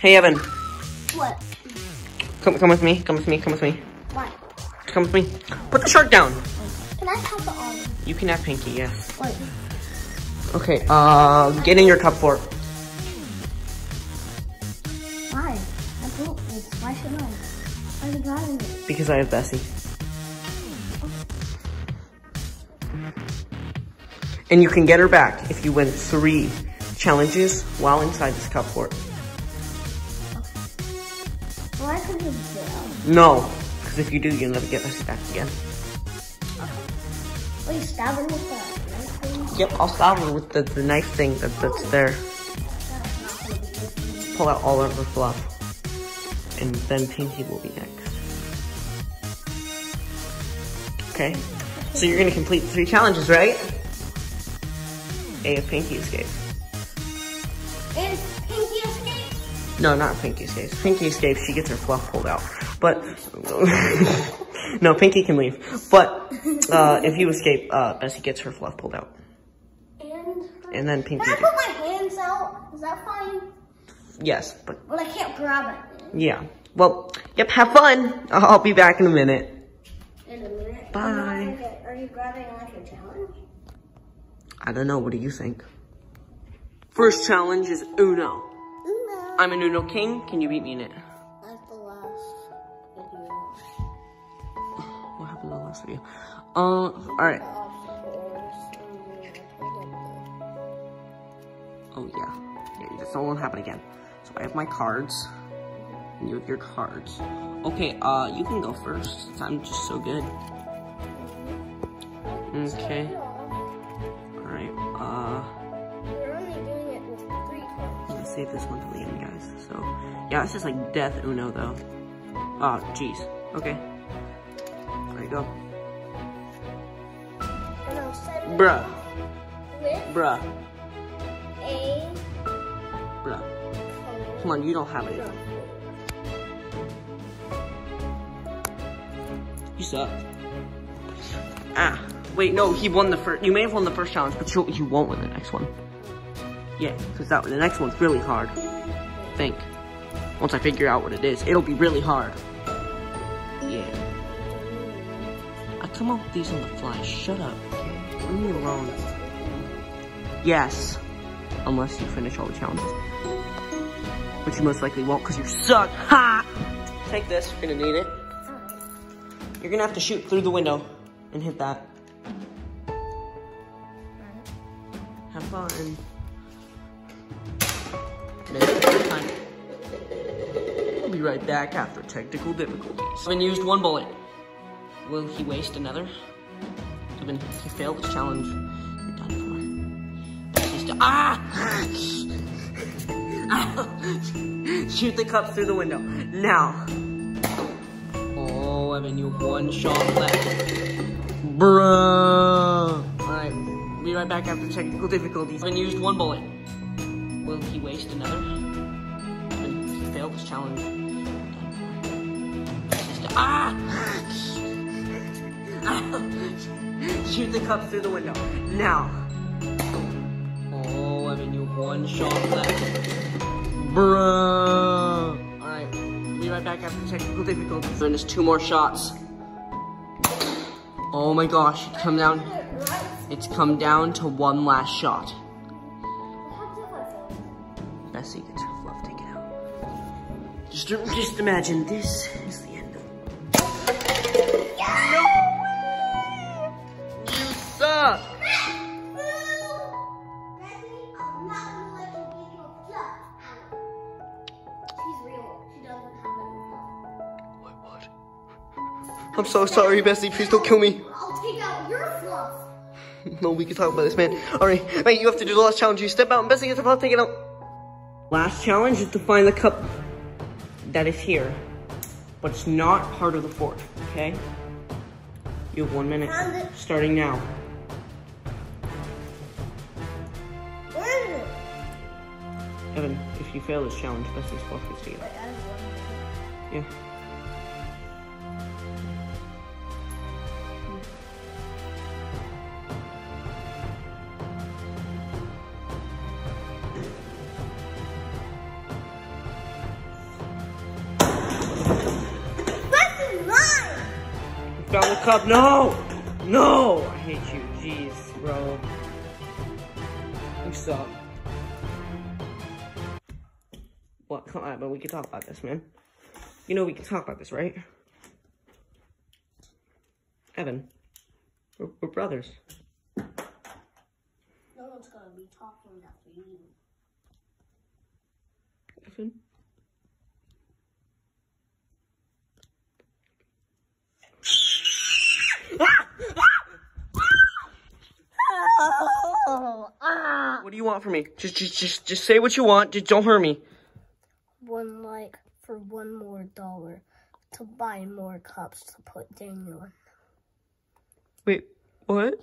Hey, Evan. What? Come, come with me. Come with me. Come with me. What? Come with me. Put the shark down. Can I have the olive? You can have Pinky, yes. Wait. Okay, uh, get in your cup fort. Why? I built this. Why should I? Why you got in it? Because I have Bessy. And you can get her back if you win three challenges while inside this cup fort. Why could you fail? No, because if you do, you'll never get Bessy back again. You stab her with the knife thing? Yep, I'll stab her with the, the knife thing that, that's there. Pull out all of her fluff. And then Pinky will be next. Okay, so you're gonna complete three challenges, right? A if Pinky escapes. Pinky escapes? No, not Pinky escapes. Pinky escapes, she gets her fluff pulled out. But, no, Pinky can leave. But, uh, if you escape, uh, Bessy gets her fluff pulled out. And. And then Pinky, Can I put my hands out? Is that fine? yes, but Well, I can't grab it Yeah. Well, yep, have fun. I'll be back in a minute. in a minute. Bye. I'm not gonna get- Are you grabbing like a challenge? I don't know. What do you think? First challenge is Uno. No. I'm an Uno king. Can you beat me in it? That's the last video. What happened in the last video? Uh, alright. Oh, yeah. Yeah, that's not gonna happen again. So I have my cards. And you have your cards. Okay, uh, you can go first. I'm just so good. Okay. Save this one to the end, guys. So, yeah, it's just like death Uno, though. Oh, jeez. Okay. There you go. Bruh. Bruh. a Bruh. Come on, you don't have it. You suck. Ah. Wait, no, he won the first. You may have won the first challenge, but you, you won't win the next one. Yeah, because that the next one's really hard. Think. Once I figure out what it is, it'll be really hard. Yeah. I come up with these on the fly. Shut up. Leave me alone. Yes. Unless you finish all the challenges. Which you most likely won't because you suck. Ha! Take this. You're gonna need it. You're gonna have to shoot through the window and hit that. Have fun. Maybe this time. We'll be right back after technical difficulties. Evan used one bullet. Will he waste another? Evan, he failed his challenge. You're done for. He's done. Ah! Shoot the cup through the window. Now. Oh, Evan, you have one shot left. Bruh. Alright, be right back after technical difficulties. Evan used one bullet. Will he waste another? Ah! Shoot the cup through the window. Now. Oh, I Evan, you one shot left. Bruh. Alright, be right back after technical difficulties. Then there's two more shots. Oh my gosh, it's come down. It's come down to one last shot. Bessy Just, just imagine this is the end of. No way! You suck! I'm so sorry, Bessy. Please don't kill me. I'll take out your fluff. No, we can talk about this, man. Alright, mate, you have to do the last challenge. You step out and Bessy gets her fluff taken out. Last challenge is to find the cup that is here. But it's not part of the fort, okay? You have one minute. Starting now. Where is it? Evan, if you fail this challenge, fluff gets taken out. Yeah. Found the cup. No! No! I hate you. Jeez, bro. You suck. What? Come on, but we can talk about this, man. You know we can talk about this, right? Evan, we're, we're brothers. No one's gonna be talking about you. Evan? Oh, ah! What do you want from me? Just, just, just, just say what you want. Just don't hurt me. One like for one more dollar to buy more cups to put Daniel in. Wait, what?